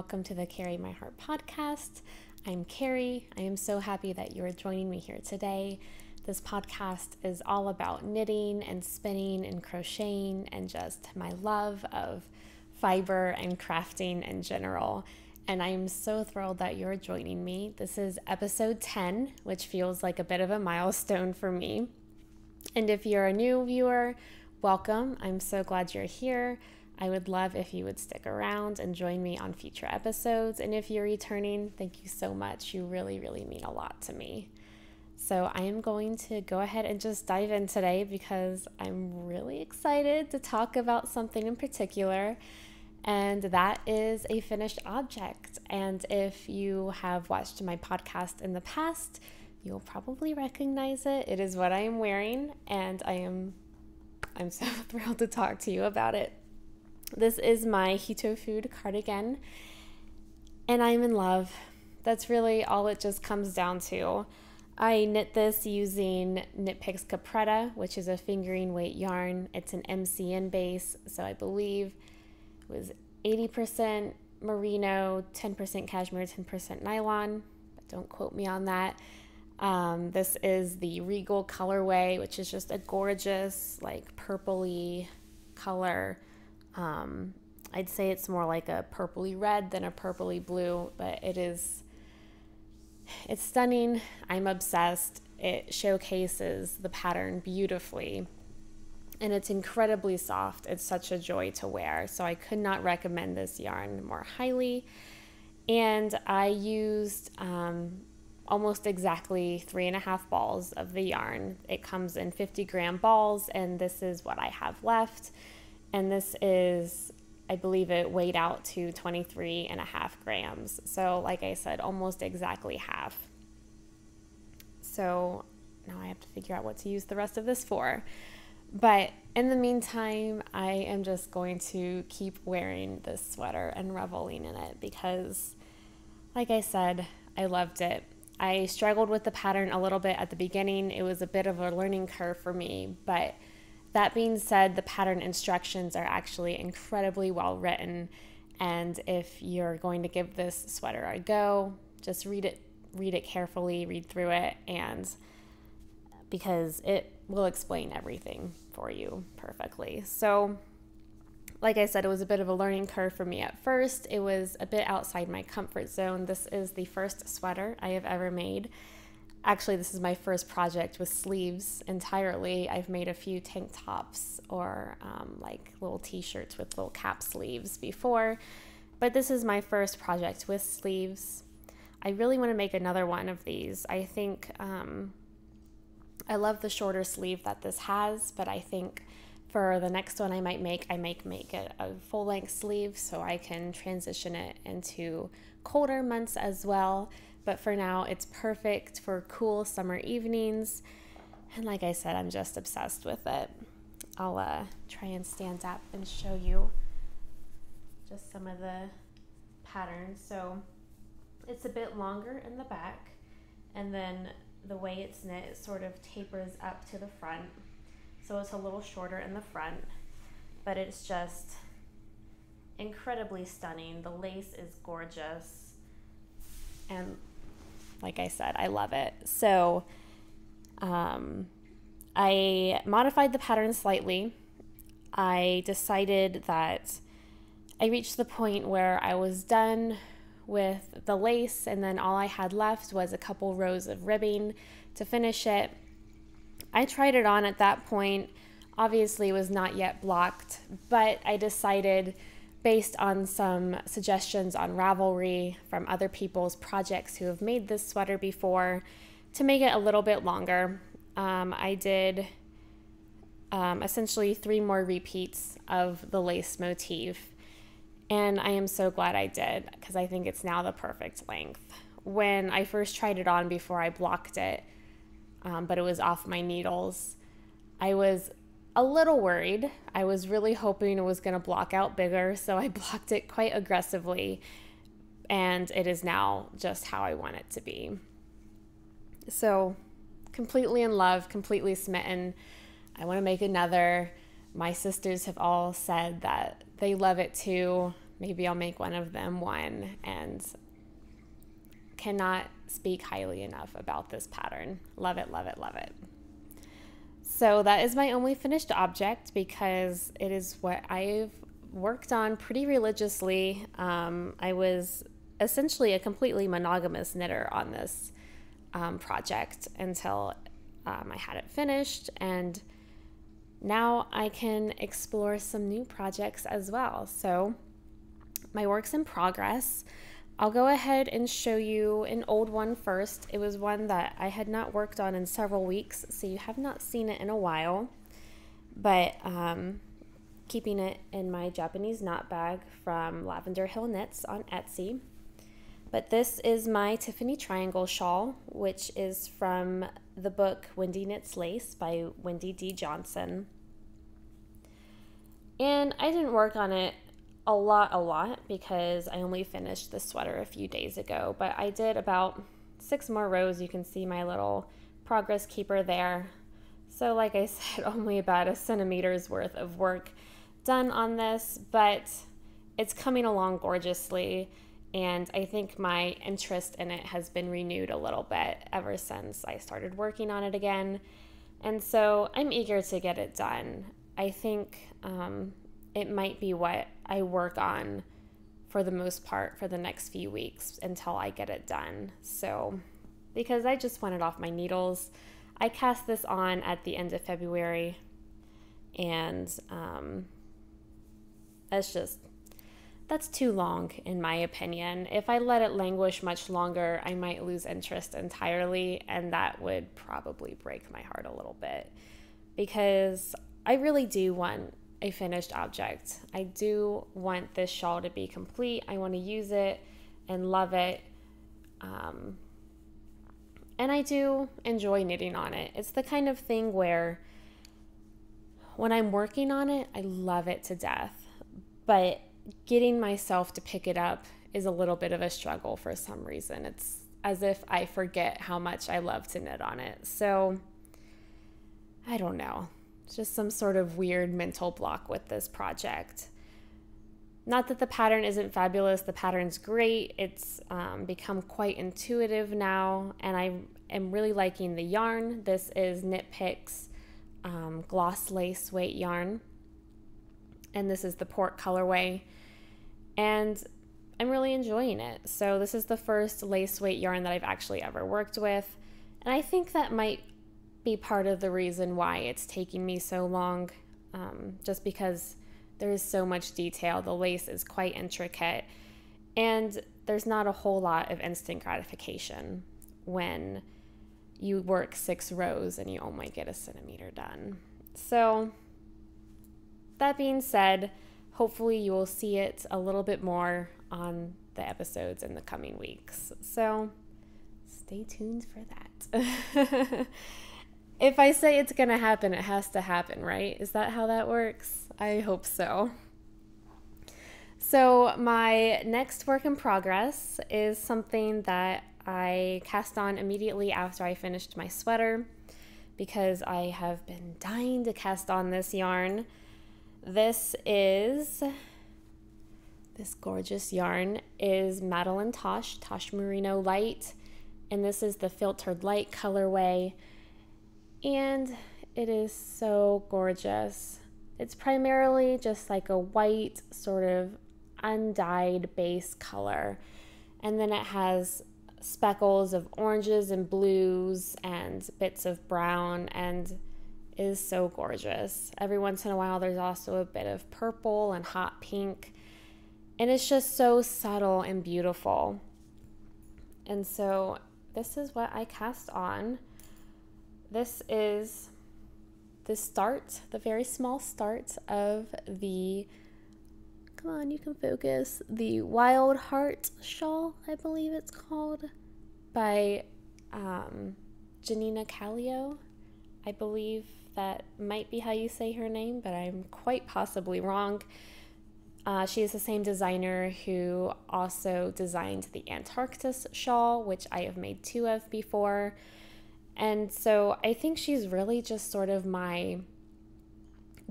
welcome to the Kerry My Heart podcast. I'm Kerry. I am so happy that you are joining me here today. This podcast is all about knitting and spinning and crocheting and just my love of fiber and crafting in general. And I am so thrilled that you're joining me. This is episode 10, which feels like a bit of a milestone for me. And if you're a new viewer, welcome. I'm so glad you're here. I would love if you would stick around and join me on future episodes. And if you're returning, thank you so much. You really, really mean a lot to me. So I am going to go ahead and just dive in today because I'm really excited to talk about something in particular, and that is a finished object. And if you have watched my podcast in the past, you'll probably recognize it. It is what I am wearing, and I am I'm so thrilled to talk to you about it. This is my Hitofude cardigan, and I'm in love. That's really all it just comes down to. I knit this using Knit Picks Capretta, which is a fingering weight yarn. It's an MCN base, so I believe it was 80% merino, 10% cashmere, 10% nylon. But don't quote me on that. Um, this is the Regal colorway, which is just a gorgeous, like purpley color. Um, I'd say it's more like a purpley red than a purpley blue, but it is it's stunning. I'm obsessed. It showcases the pattern beautifully. And it's incredibly soft. It's such a joy to wear. So I could not recommend this yarn more highly. And I used um, almost exactly three and a half balls of the yarn. It comes in 50 gram balls, and this is what I have left. And this is I believe it weighed out to 23 and a half grams. So, like I said, almost exactly half. So, now I have to figure out what to use the rest of this for. But in the meantime, I am just going to keep wearing this sweater and reveling in it because, like I said, I loved it. I struggled with the pattern a little bit at the beginning. It was a bit of a learning curve for me, but that being said, the pattern instructions are actually incredibly well written. And if you're going to give this sweater a go, just read it read it carefully, read through it and because it will explain everything for you perfectly. So like I said, it was a bit of a learning curve for me at first. It was a bit outside my comfort zone. This is the first sweater I have ever made actually this is my first project with sleeves entirely. I've made a few tank tops or um, like little t-shirts with little cap sleeves before but this is my first project with sleeves. I really want to make another one of these. I think um, i love the shorter sleeve that this has but i think for the next one i might make i might make it a full length sleeve so i can transition it into colder months as well but for now, it's perfect for cool summer evenings. And like I said, I'm just obsessed with it. I'll uh, try and stand up and show you just some of the patterns. So it's a bit longer in the back, and then the way it's knit, it sort of tapers up to the front. So it's a little shorter in the front, but it's just incredibly stunning. The lace is gorgeous. And like I said, I love it. So um, I modified the pattern slightly. I decided that I reached the point where I was done with the lace, and then all I had left was a couple rows of ribbing to finish it. I tried it on at that point. Obviously, it was not yet blocked, but I decided based on some suggestions on Ravelry from other people's projects who have made this sweater before to make it a little bit longer. Um, I did um, essentially three more repeats of the lace motif. And I am so glad I did because I think it's now the perfect length. When I first tried it on before I blocked it, um, but it was off my needles, I was a little worried. I was really hoping it was going to block out bigger, so I blocked it quite aggressively, and it is now just how I want it to be. So, completely in love, completely smitten. I want to make another. My sisters have all said that they love it too. maybe I'll make one of them one and cannot speak highly enough about this pattern. Love it, love it, love it. So that is my only finished object because it is what I've worked on pretty religiously. Um, I was essentially a completely monogamous knitter on this um, project until um, I had it finished. And now I can explore some new projects as well. So, my work's in progress. I'll go ahead and show you an old one first. It was one that I had not worked on in several weeks, so you have not seen it in a while. But um, keeping it in my Japanese knot bag from Lavender Hill Knits on Etsy. But this is my Tiffany Triangle shawl, which is from the book Wendy Knits Lace by Wendy D. Johnson. And I didn't work on it a lot, a lot because I only finished the sweater a few days ago, but I did about six more rows. You can see my little progress keeper there. So, like I said, only about a centimeter's worth of work done on this, but it's coming along gorgeously. And I think my interest in it has been renewed a little bit ever since I started working on it again. And so I'm eager to get it done. I think um, it might be what I work on for the most part for the next few weeks until I get it done. So, because I just wanted off my needles, I cast this on at the end of February, and um, that's just that's too long in my opinion. If I let it languish much longer, I might lose interest entirely, and that would probably break my heart a little bit because I really do want a finished object. I do want this shawl to be complete. I want to use it and love it. Um, and I do enjoy knitting on it. It's the kind of thing where when I'm working on it, I love it to death. But getting myself to pick it up is a little bit of a struggle for some reason. It's as if I forget how much I love to knit on it. So I don't know just some sort of weird mental block with this project. Not that the pattern isn't fabulous, the pattern's great. It's um, become quite intuitive now, and I am really liking the yarn. This is Knit Picks um, Gloss Lace Weight Yarn, and this is the Port colorway. And I'm really enjoying it. So, this is the first lace weight yarn that I've actually ever worked with. And I think that might be part of the reason why it's taking me so long, um, just because there is so much detail. The lace is quite intricate, and there's not a whole lot of instant gratification when you work six rows and you only get a centimeter done. So, that being said, hopefully you will see it a little bit more on the episodes in the coming weeks. So, stay tuned for that. if I say it's going to happen, it has to happen, right? Is that how that works? I hope so. So, my next work in progress is something that I cast on immediately after I finished my sweater because I have been dying to cast on this yarn. This is this gorgeous yarn is Madeline Tosh, Tosh Merino Light, and this is the filtered light colorway and it is so gorgeous. It's primarily just like a white, sort of undyed base color, and then it has speckles of oranges and blues and bits of brown and is so gorgeous. Every once in a while, there's also a bit of purple and hot pink, and it's just so subtle and beautiful. And so, this is what I cast on this is the start, the very small start of the, come on, you can focus, the Wild Heart Shawl, I believe it's called, by um, Janina Kallio. I believe that might be how you say her name, but I'm quite possibly wrong. Uh, she is the same designer who also designed the Antarctis shawl, which I have made two of before. And so I think she's really just sort of my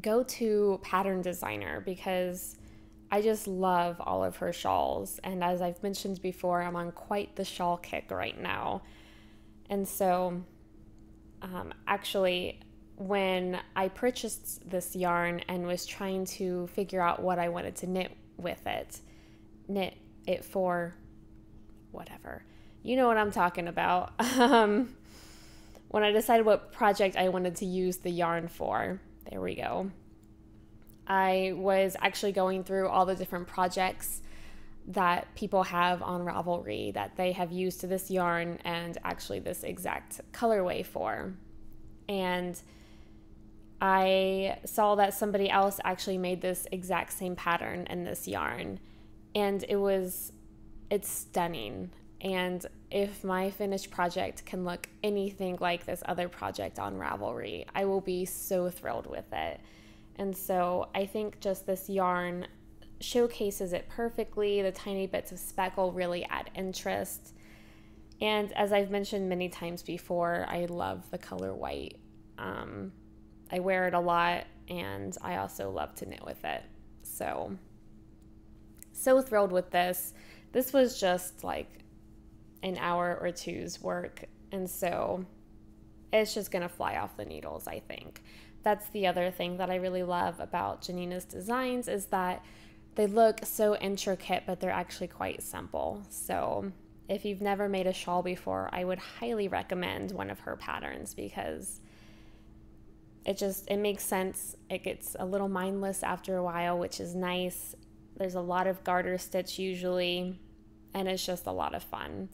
go to pattern designer because I just love all of her shawls. And as I've mentioned before, I'm on quite the shawl kick right now. And so, um, actually, when I purchased this yarn and was trying to figure out what I wanted to knit with it, knit it for whatever. You know what I'm talking about. Um, when I decided what project I wanted to use the yarn for, there we go. I was actually going through all the different projects that people have on Ravelry that they have used to this yarn and actually this exact colorway for. And I saw that somebody else actually made this exact same pattern in this yarn and it was it's stunning and if my finished project can look anything like this other project on Ravelry, I will be so thrilled with it. And so I think just this yarn showcases it perfectly. The tiny bits of speckle really add interest. And as I've mentioned many times before, I love the color white. Um, I wear it a lot and I also love to knit with it. So, so thrilled with this. This was just like an hour or two's work. And so it's just going to fly off the needles, I think. That's the other thing that I really love about Janina's designs is that they look so intricate, but they're actually quite simple. So if you've never made a shawl before, I would highly recommend one of her patterns because it just it makes sense. It gets a little mindless after a while, which is nice. There's a lot of garter stitch usually, and it's just a lot of fun.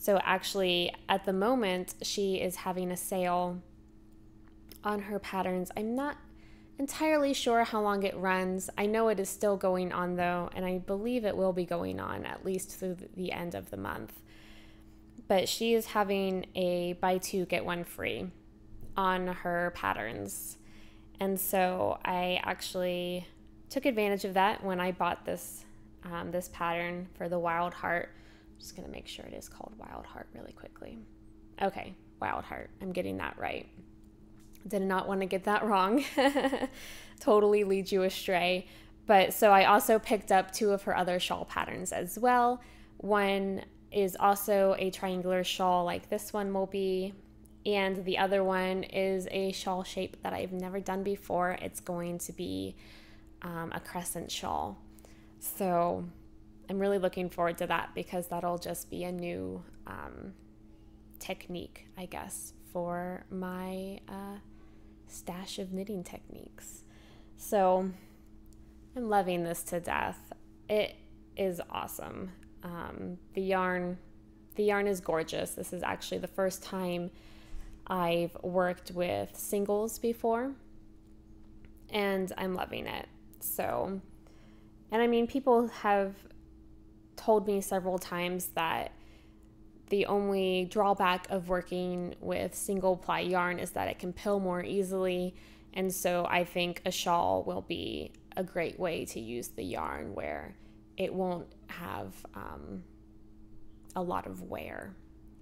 So, actually, at the moment, she is having a sale on her patterns. I'm not entirely sure how long it runs. I know it is still going on though, and I believe it will be going on at least through the end of the month. But she is having a buy two, get one free on her patterns. And so I actually took advantage of that when I bought this um, this pattern for the Wild Heart just going to make sure it is called Wild Heart really quickly. Okay, Wild Heart. I'm getting that right. Did not want to get that wrong. totally lead you astray. But so I also picked up two of her other shawl patterns as well. One is also a triangular shawl like this one will be. And the other one is a shawl shape that I've never done before. It's going to be um, a crescent shawl. So I'm really looking forward to that because that'll just be a new um, technique, I guess, for my uh, stash of knitting techniques. So I'm loving this to death. It is awesome. Um, the yarn, the yarn is gorgeous. This is actually the first time I've worked with singles before, and I'm loving it. So, and I mean, people have told me several times that the only drawback of working with single ply yarn is that it can pill more easily. And so I think a shawl will be a great way to use the yarn where it won't have um, a lot of wear.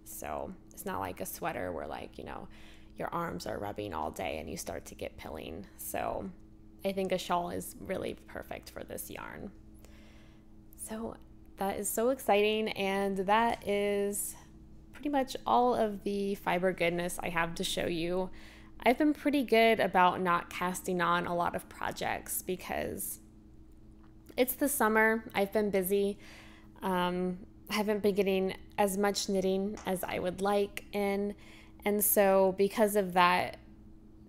So it's not like a sweater where, like, you know, your arms are rubbing all day and you start to get pilling. So I think a shawl is really perfect for this yarn. So that is so exciting. And that is pretty much all of the fiber goodness I have to show you. I've been pretty good about not casting on a lot of projects because it's the summer. I've been busy. Um, I haven't been getting as much knitting as I would like in. And so, because of that,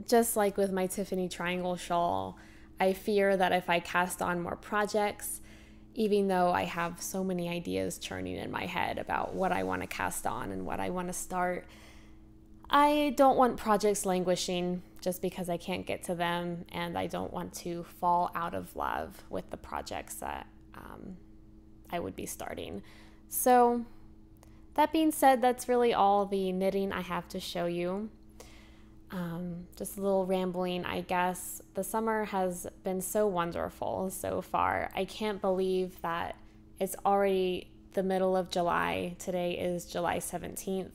just like with my Tiffany triangle shawl, I fear that if I cast on more projects, even though I have so many ideas churning in my head about what I want to cast on and what I want to start, I don't want projects languishing just because I can't get to them, and I don't want to fall out of love with the projects that um, I would be starting. So, that being said, that's really all the knitting I have to show you. Um, just a little rambling, I guess. The summer has been so wonderful so far. I can't believe that it's already the middle of July. Today is July 17th.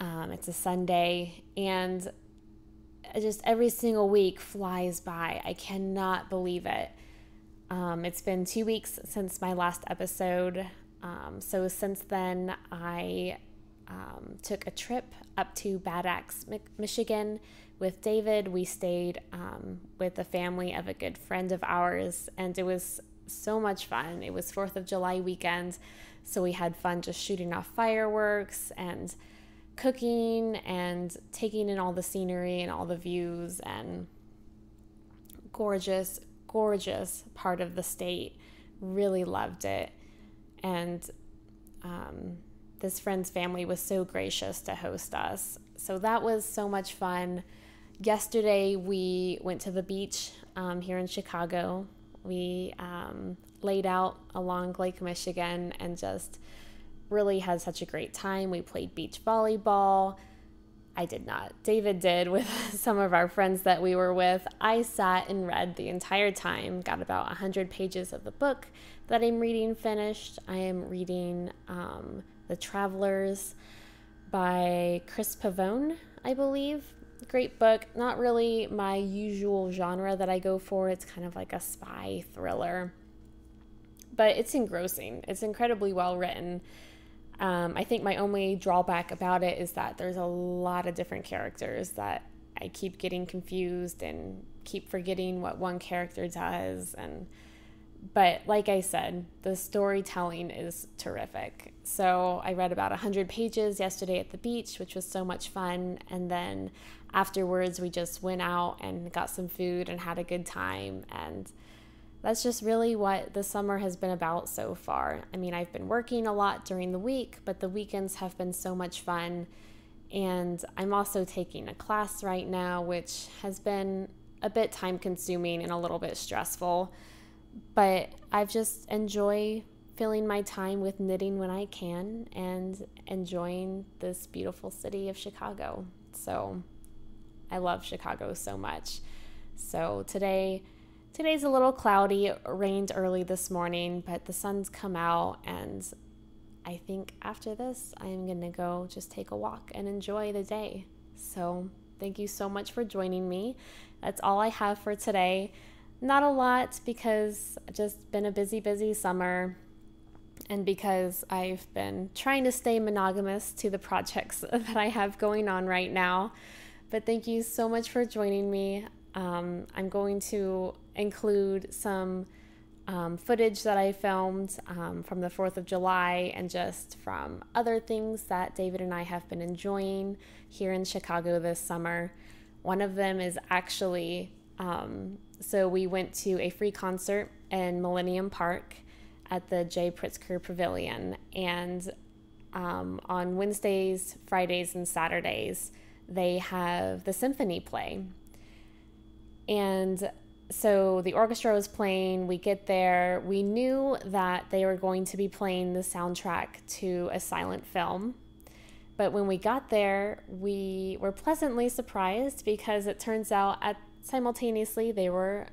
Um, it's a Sunday, and just every single week flies by. I cannot believe it. Um, it's been two weeks since my last episode. Um, so since then, I um, took a trip up to Bad Axe, Michigan with David. We stayed um, with the family of a good friend of ours, and it was so much fun. It was 4th of July weekend, so we had fun just shooting off fireworks and cooking and taking in all the scenery and all the views and gorgeous, gorgeous part of the state. Really loved it. And um, this friend's family was so gracious to host us. So that was so much fun. Yesterday, we went to the beach um, here in Chicago. We um, laid out along Lake Michigan and just really had such a great time. We played beach volleyball. I did not. David did with some of our friends that we were with. I sat and read the entire time, got about 100 pages of the book that I'm reading finished. I am reading um, The Travelers by Chris Pavone, I believe. Great book. Not really my usual genre that I go for. It's kind of like a spy thriller, but it's engrossing. It's incredibly well written. Um, I think my only drawback about it is that there's a lot of different characters that I keep getting confused and keep forgetting what one character does. And but like I said, the storytelling is terrific. So I read about 100 pages yesterday at the beach, which was so much fun. And then afterwards, we just went out and got some food and had a good time. And that's just really what the summer has been about so far. I mean, I've been working a lot during the week, but the weekends have been so much fun. And I'm also taking a class right now, which has been a bit time consuming and a little bit stressful. But I've just enjoy filling my time with knitting when I can and enjoying this beautiful city of Chicago. So I love Chicago so much. So today, Today's a little cloudy. It rained early this morning, but the sun's come out and I think after this, I'm going to go just take a walk and enjoy the day. So, thank you so much for joining me. That's all I have for today. Not a lot because just been a busy, busy summer and because I've been trying to stay monogamous to the projects that I have going on right now. But thank you so much for joining me. Um, I'm going to include some um, footage that I filmed um, from the 4th of July and just from other things that David and I have been enjoying here in Chicago this summer. One of them is actually um, so we went to a free concert in Millennium Park at the Jay Pritzker Pavilion. And um, on Wednesdays, Fridays, and Saturdays, they have the symphony play. And so the orchestra was playing. We get there. We knew that they were going to be playing the soundtrack to a silent film. But when we got there, we were pleasantly surprised because it turns out at simultaneously they were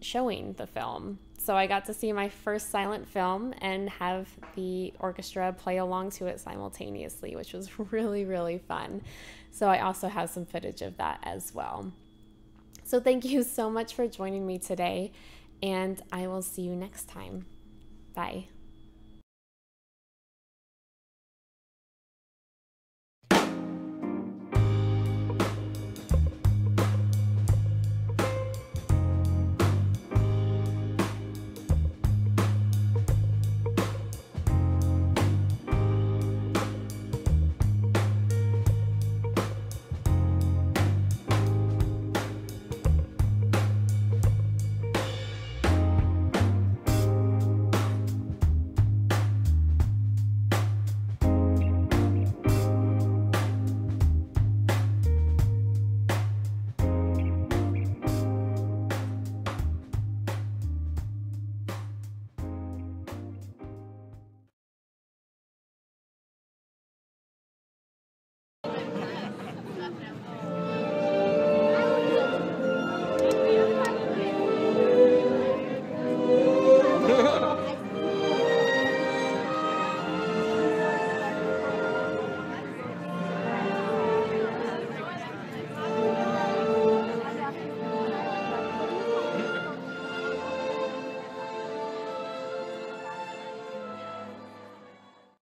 showing the film. So I got to see my first silent film and have the orchestra play along to it simultaneously, which was really, really fun. So I also have some footage of that as well. So thank you so much for joining me today, and I will see you next time. Bye.